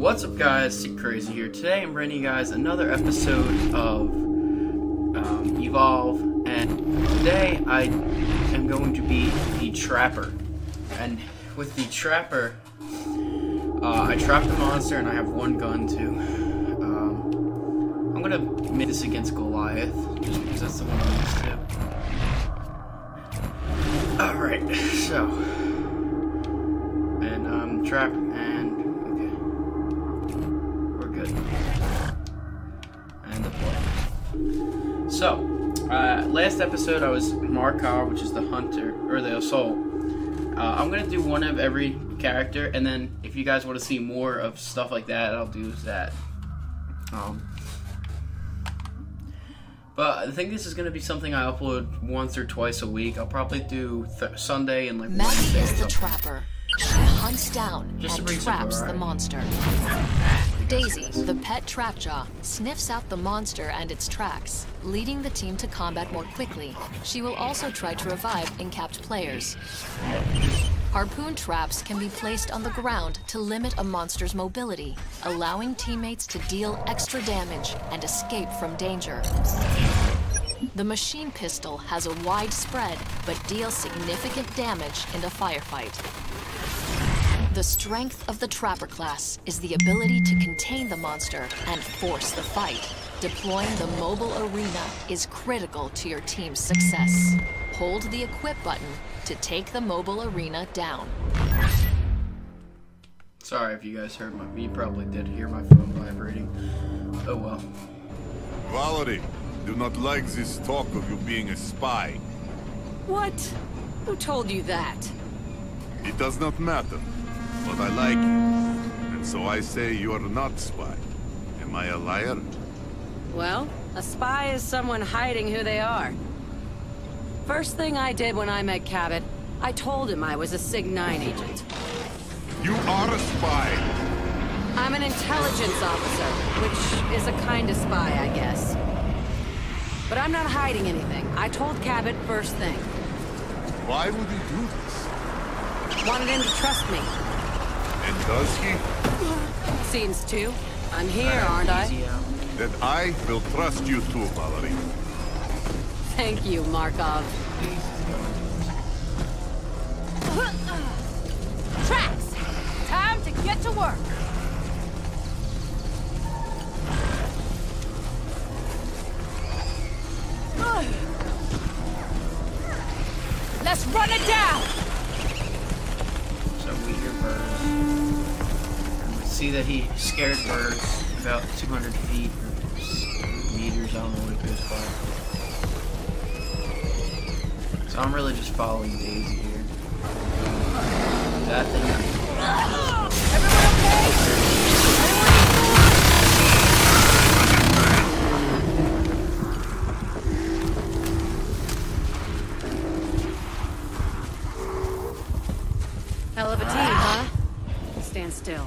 What's up, guys? Sick CraZi here. Today I'm bringing you guys another episode of um, Evolve, and today I am going to be the Trapper. And with the Trapper, uh, I trap the monster and I have one gun too. Um, I'm gonna make this against Goliath, just because that's the one I'm used to. Alright, so. And, um, trap, So, uh, last episode I was Markov, which is the hunter, or the assault. Uh, I'm gonna do one of every character, and then if you guys want to see more of stuff like that, I'll do that. Um, but I think this is gonna be something I upload once or twice a week. I'll probably do th- Sunday and like Maggie Wednesday. is the trapper. She hunts down Just and traps the monster. Daisy, the pet trapjaw, sniffs out the monster and its tracks, leading the team to combat more quickly. She will also try to revive encapped players. Harpoon traps can be placed on the ground to limit a monster's mobility, allowing teammates to deal extra damage and escape from danger. The machine pistol has a wide spread but deals significant damage in a firefight. The strength of the Trapper class is the ability to contain the monster and force the fight. Deploying the mobile arena is critical to your team's success. Hold the equip button to take the mobile arena down. Sorry if you guys heard my. You probably did hear my phone vibrating. Oh well. Valerie, do not like this talk of you being a spy. What? Who told you that? It does not matter, but I like you. And so I say you are not spy. Am I a liar? Well, a spy is someone hiding who they are. First thing I did when I met Cabot, I told him I was a Sig-9 agent. You are a spy! I'm an intelligence officer, which is a kind of spy, I guess. But I'm not hiding anything. I told Cabot first thing. Why would he do this? Wanted him to trust me. And does he? Seems to. I'm here, aren't I? Easy out. Then I will trust you too, Valerie. Thank you, Markov. Tracks! Time to get to work! See that he scared birds about 200 feet or meters. I don't know what it goes by. So I'm really just following Daisy here. That thing. Hell of a team, huh? Stand still.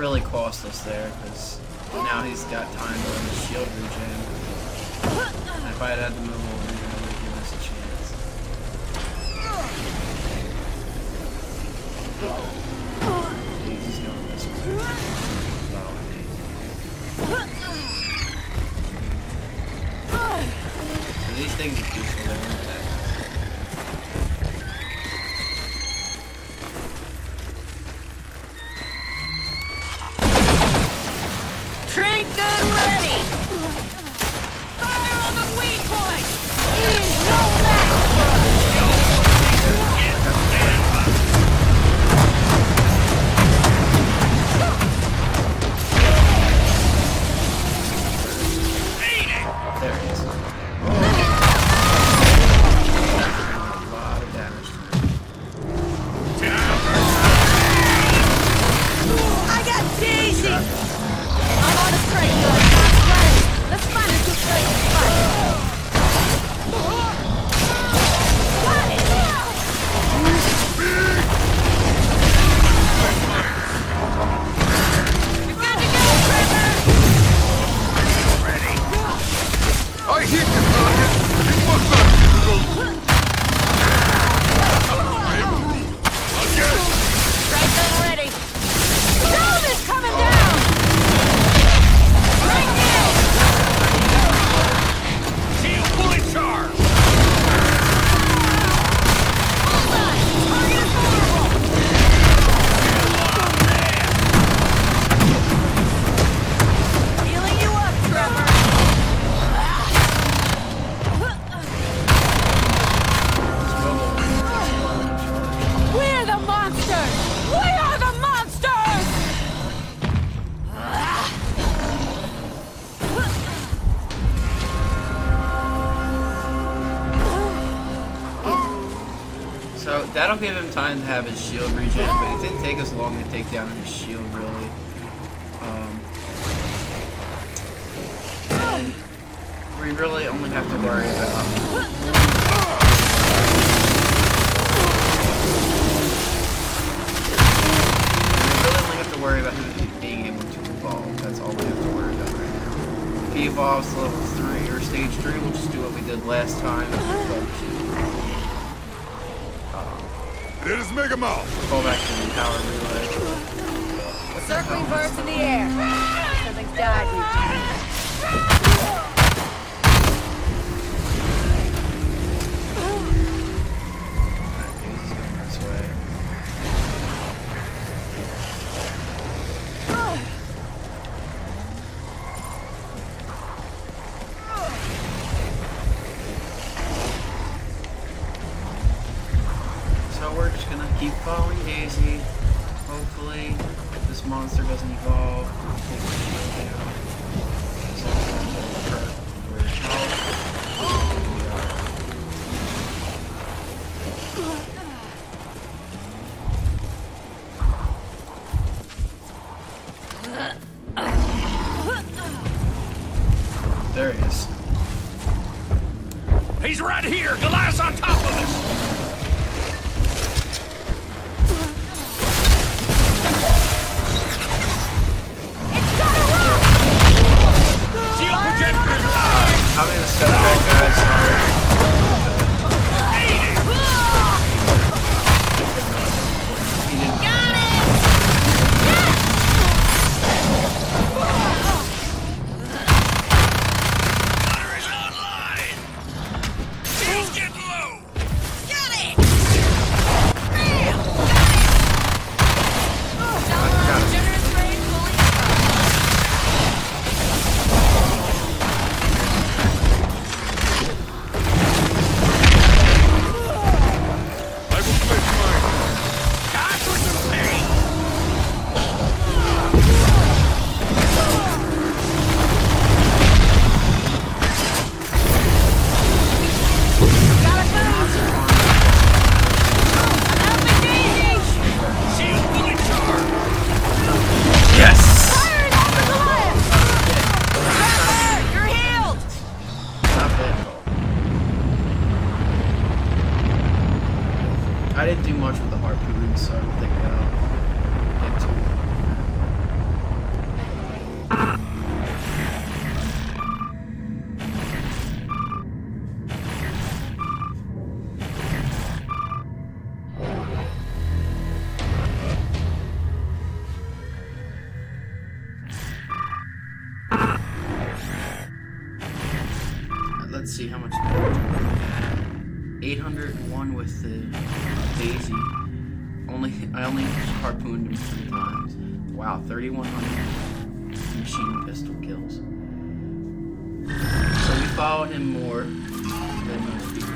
really cost us there, because now he's got time to run the shield regen. If I had had to move over here, it would given us a chance. He's going this way. These things are Trinket ready! Fire on the weak point! No That'll give him time to have his shield regen, but it didn't take us long to take down his shield, really. Um, we really only have to worry about we really only have to worry about him being able to evolve. That's all we have to worry about right now. If he evolves to level 3 or stage 3, we'll just do what we did last time. There's Megamouth! Fall back to the power relay. Circling burst in the air. Something's died. Hopefully, this monster doesn't evolve. 801 with the Daisy. Only I only harpooned him three times. Wow, 3100 machine pistol kills. So we followed him more than most people.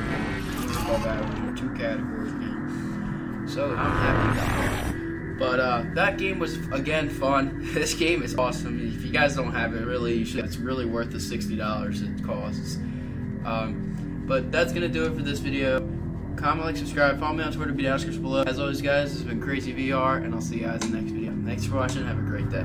Average in two categories again. So I'm happy about that. But uh, that game was again fun. This game is awesome. If you guys don't have it, really, you should. It's really worth the sixty dollars it costs. Um, but that's gonna do it for this video. Comment, like, subscribe, follow me on Twitter, be down below. As always, guys, this has been CraZi VR, and I'll see you guys in the next video. Thanks for watching. Have a great day.